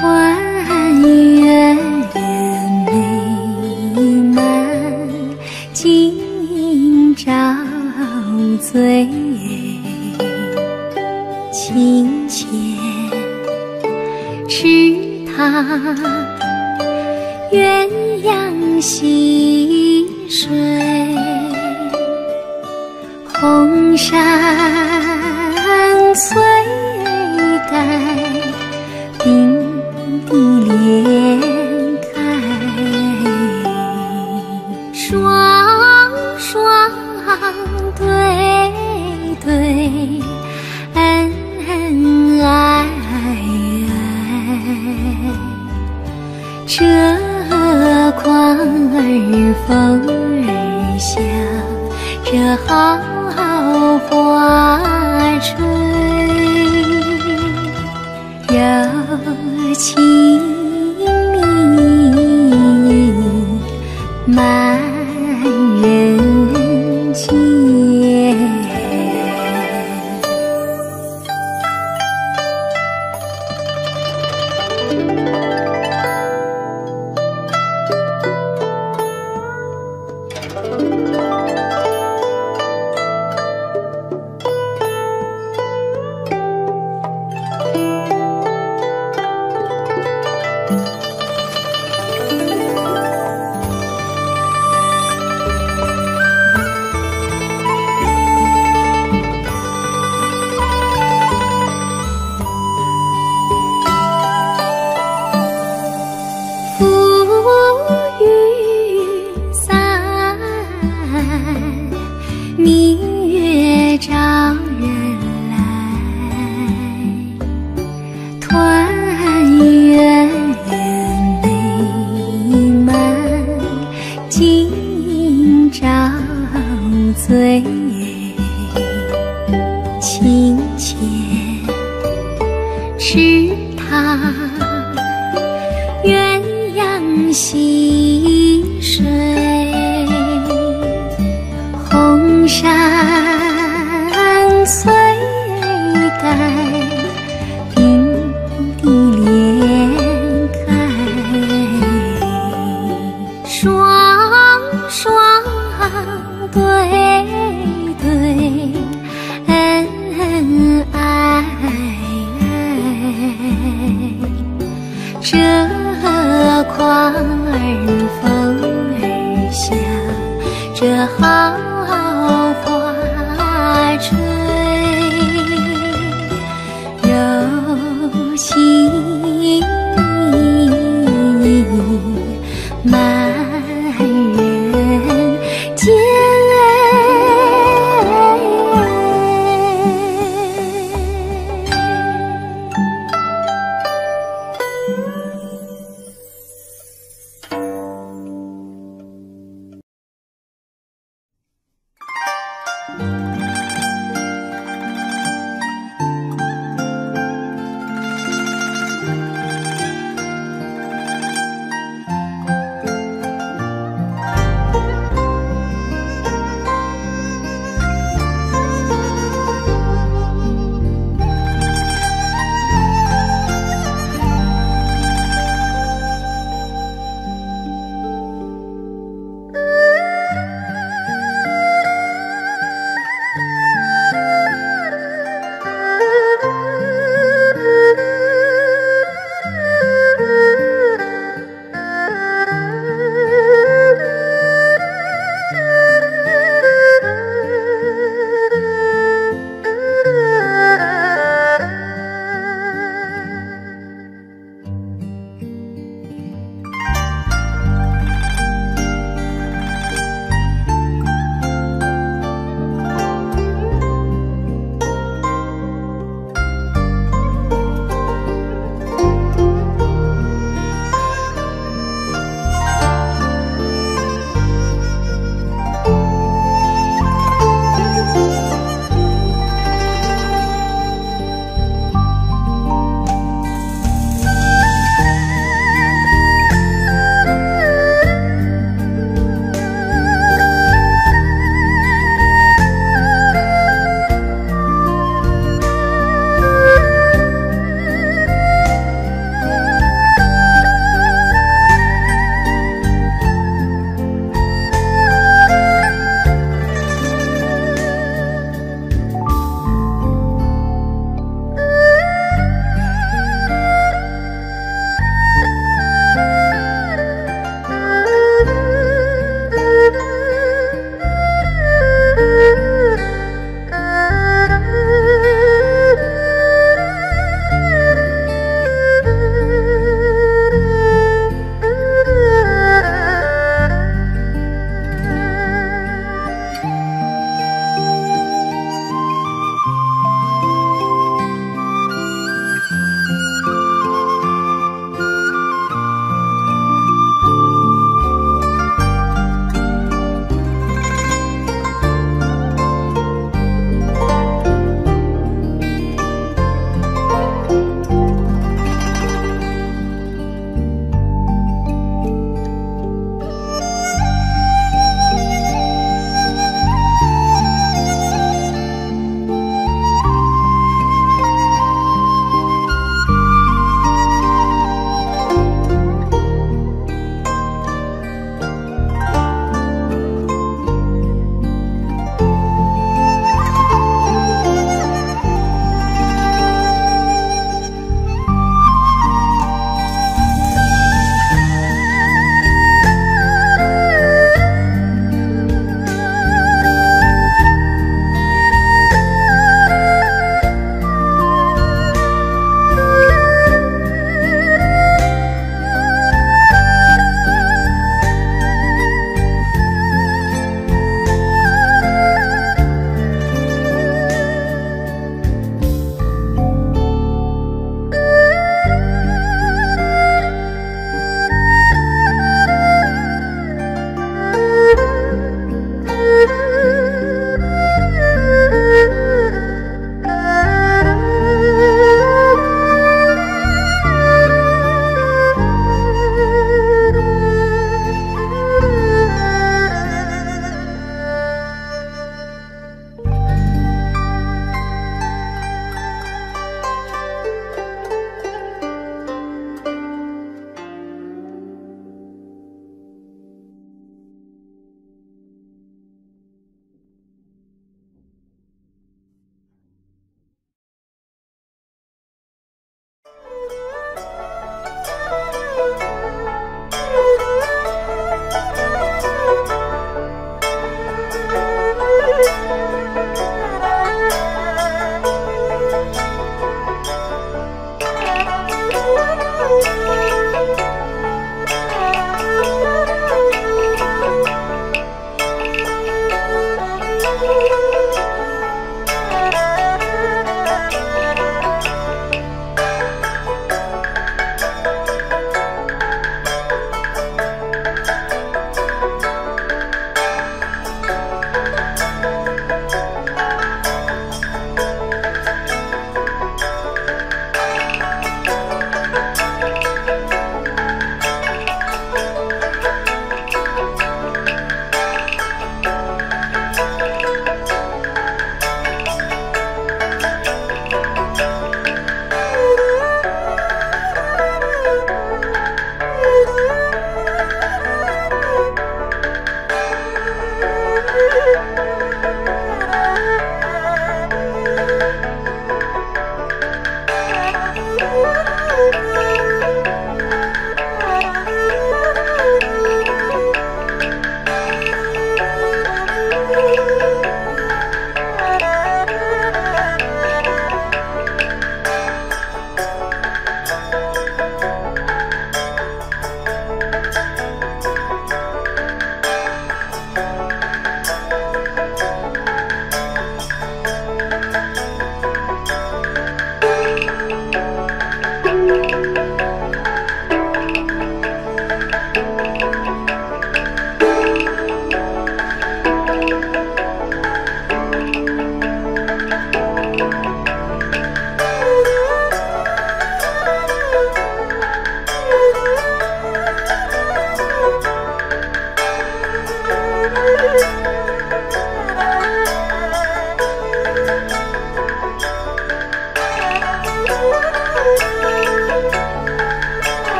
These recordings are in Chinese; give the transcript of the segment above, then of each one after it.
团圆美满今朝最清浅池塘好花吹，有情。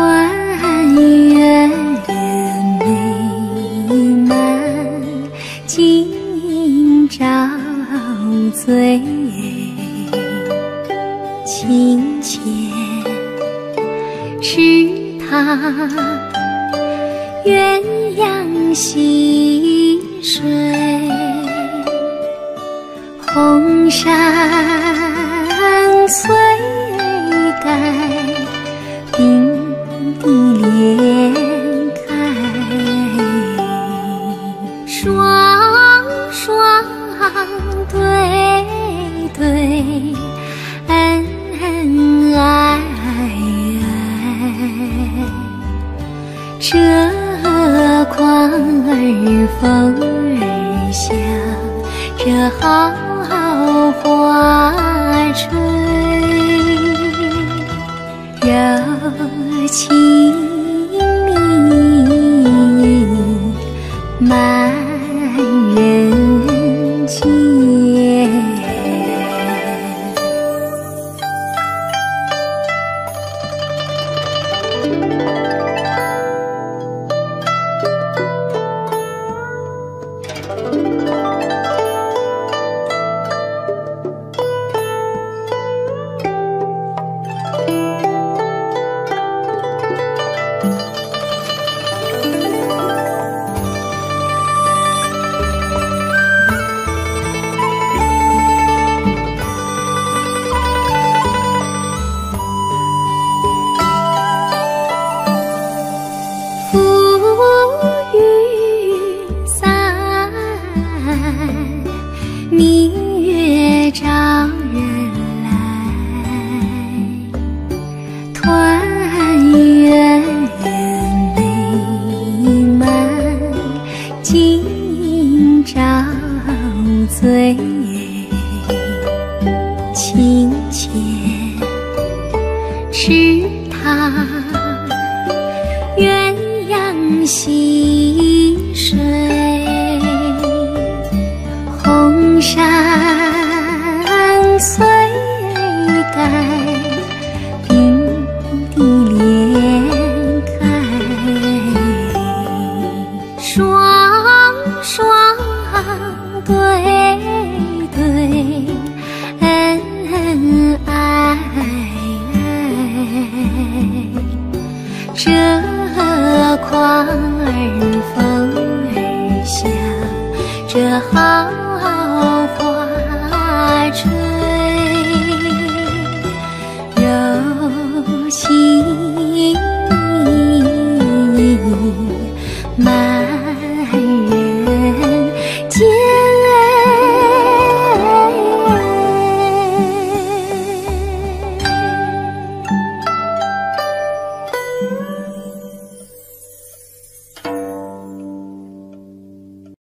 团圆美满今朝最清浅池塘鸳鸯戏水红裳翠盖的脸开，双双对对，恩恩爱爱，这款儿风儿响，这好花春。Yeah. 情。